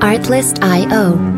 Artlist.io.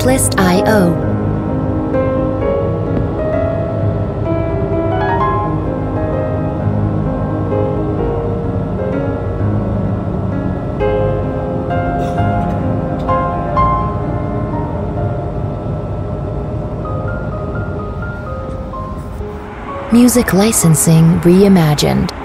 Artlist.io. Music licensing reimagined.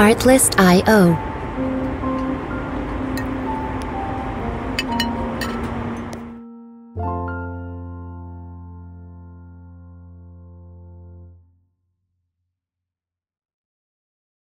Artlist.io